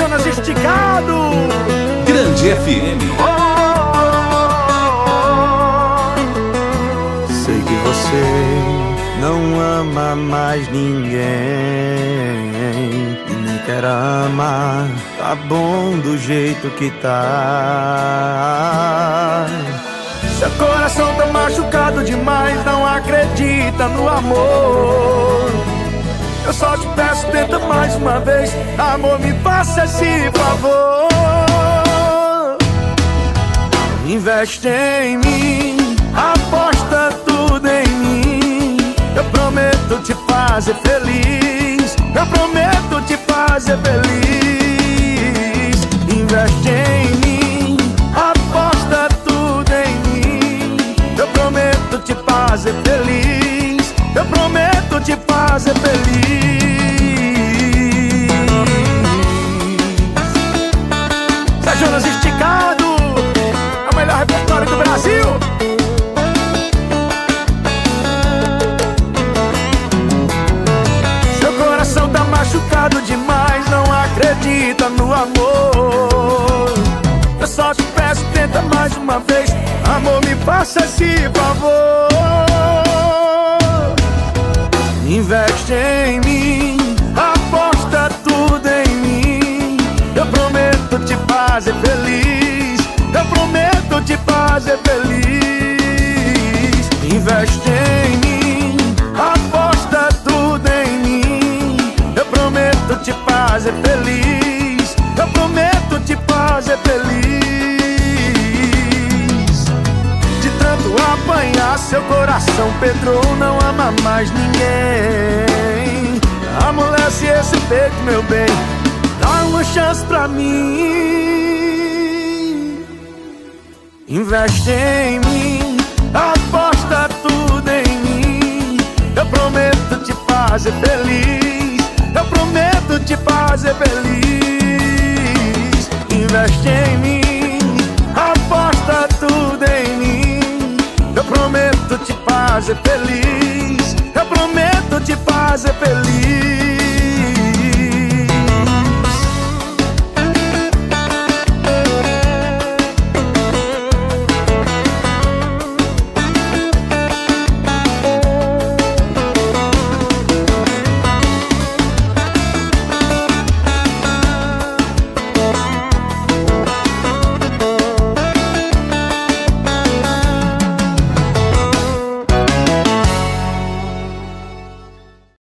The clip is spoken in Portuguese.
Jonas Esticado. Grande FM. Sei que você não ama mais ninguém e nem quer amar. Tá bom do jeito que tá. Seu coração tá machucado demais, não acredita no amor. Eu só te peço, tenta mais uma vez. Amor, me faça esse favor. Investe em mim, aposta tudo em mim. Eu prometo te fazer feliz. Eu prometo te fazer feliz. Investe em mim, aposta tudo em mim. Eu prometo te fazer feliz. Fazer feliz. Zé Jonas Esticado, é o melhor repertório do Brasil. Seu coração tá machucado demais, não acredita no amor. Eu só te peço, tenta mais uma vez. Amor, me faça esse favor. Investe em mim, aposta tudo em mim. Eu prometo te fazer feliz. Eu prometo te fazer feliz. Investe em mim, aposta tudo em mim. Eu prometo te fazer feliz. Eu prometo te fazer feliz. Seu coração Pedro não ama mais ninguém. Amolece esse peito, meu bem. Dá uma chance pra mim. Investe em mim, aposta tudo em mim. Eu prometo te fazer feliz. Eu prometo te fazer feliz. Investe em fazer feliz. Eu prometo te fazer feliz.